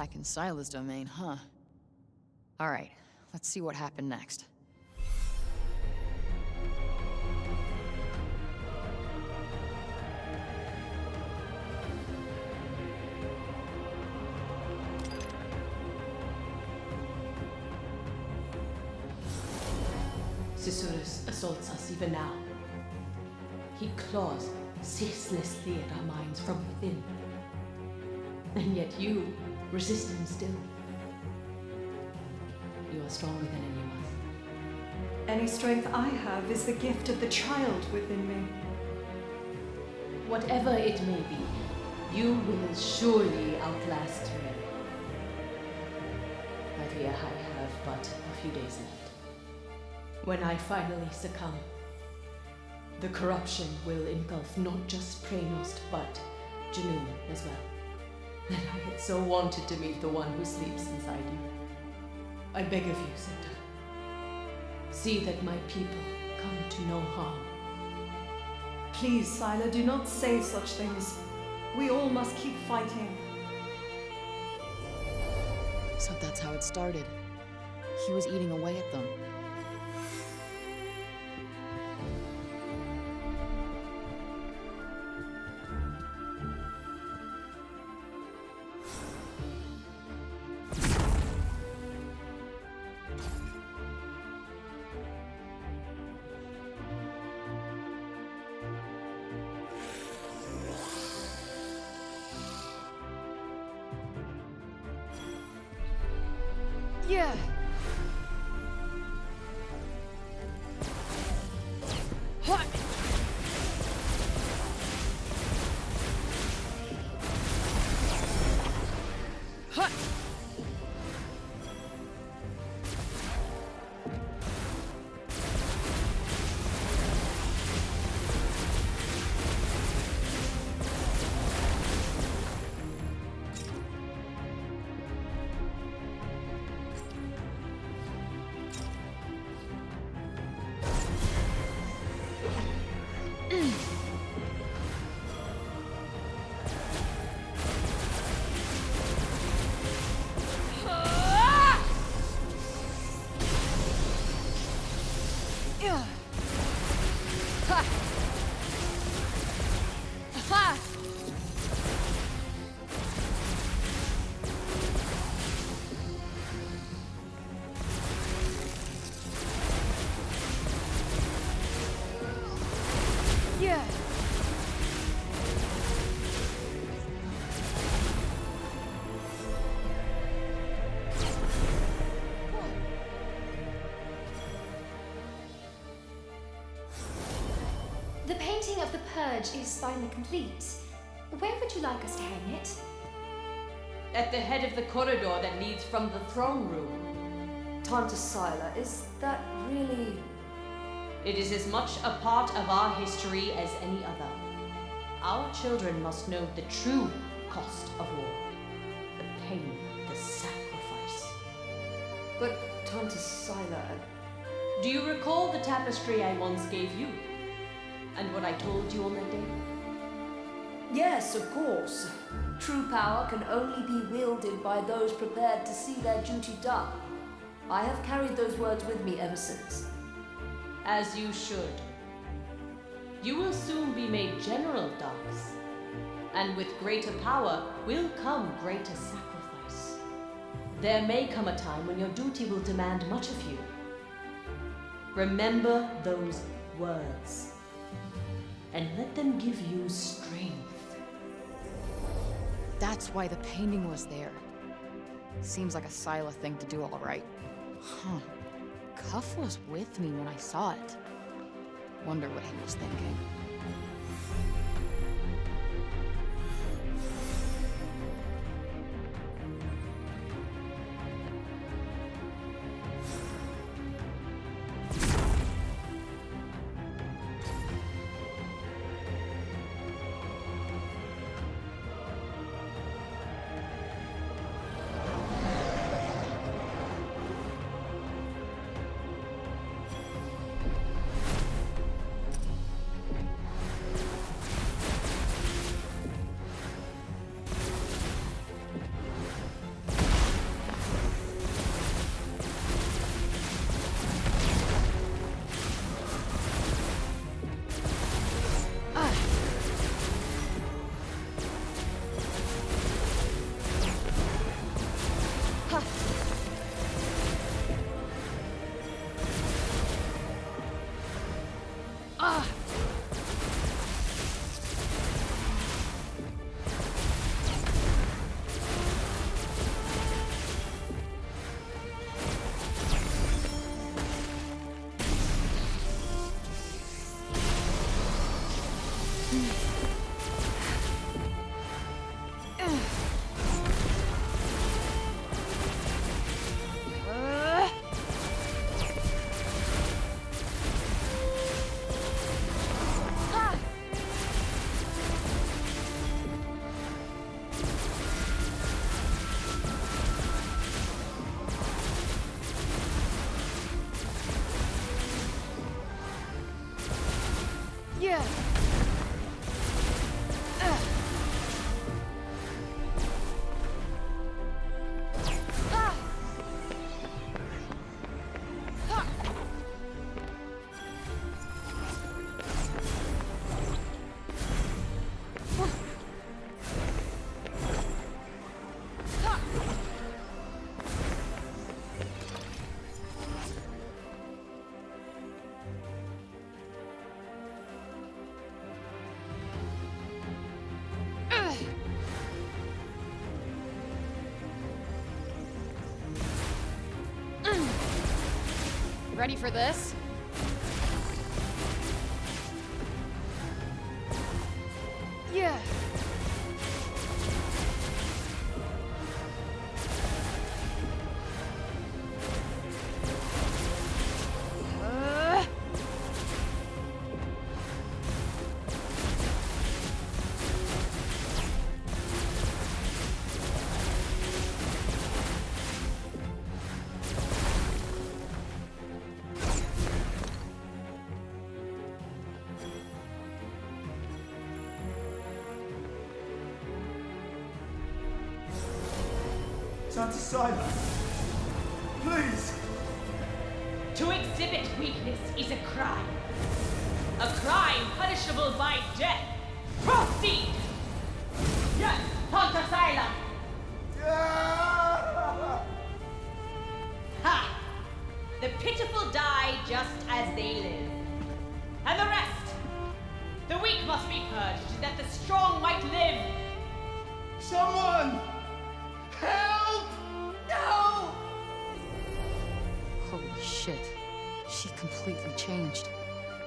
back in Sila's domain, huh? Alright, let's see what happened next. Susurrus assaults us even now. He claws ceaselessly at our minds from within. And yet you resist him still. You are stronger than any of us. Any strength I have is the gift of the child within me. Whatever it may be, you will surely outlast me. I fear I have but a few days left. When I finally succumb, the corruption will engulf not just Praenost, but Junoon as well. And I had so wanted to meet the one who sleeps inside you. I beg of you, Cinta. See that my people come to no harm. Please, Sila, do not say such things. We all must keep fighting. So that's how it started. He was eating away at them. Yeah. Ha. Ha. Purge is finally complete. Where would you like us to hang it? At the head of the corridor that leads from the throne room. Tanta Sila, is that really. It is as much a part of our history as any other. Our children must know the true cost of war the pain, the sacrifice. But Tanta Sila. Do you recall the tapestry I once gave you? And what I told you on that day? Yes, of course. True power can only be wielded by those prepared to see their duty done. I have carried those words with me ever since. As you should. You will soon be made General Darks. And with greater power will come greater sacrifice. There may come a time when your duty will demand much of you. Remember those words. And let them give you strength. That's why the painting was there. Seems like a Sila thing to do alright. Huh. Cuff was with me when I saw it. Wonder what he was thinking. Ready for this? Sila! Please! To exhibit weakness is a crime. A crime punishable by death. Proceed! Yes, Tanta Sila! Ah! Ha! The pitiful die just as they live. And the rest! The weak must be purged, that the strong might live. Someone! Help! No! Holy shit. She completely changed.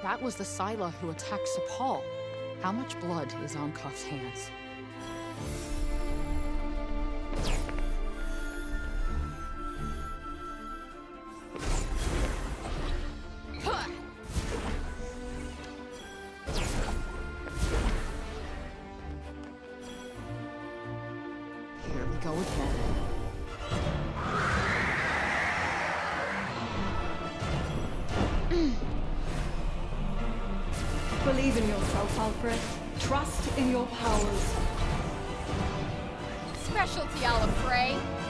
That was the Sila who attacked Cipal. How much blood is on Cuff's hands? Trust in your powers. Specialty Alafray.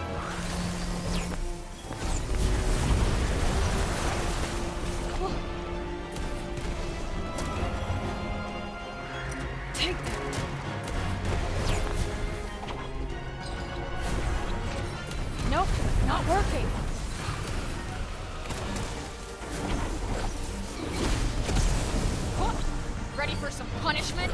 Ready for some punishment?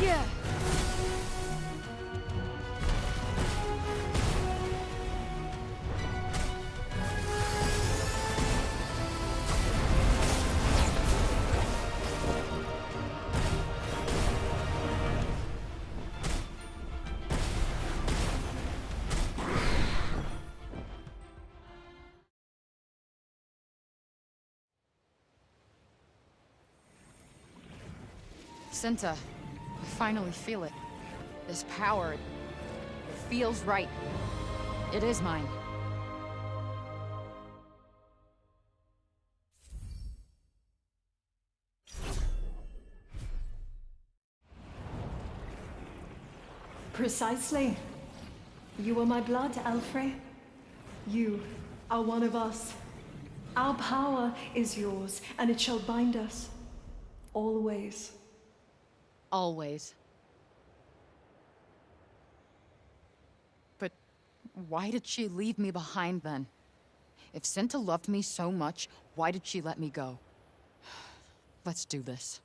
Yeah. Cinta, I finally feel it. This power, it, feels right. It is mine. Precisely. You are my blood, Alfre. You are one of us. Our power is yours, and it shall bind us. Always. Always. But why did she leave me behind then? If Cinta loved me so much, why did she let me go? Let's do this.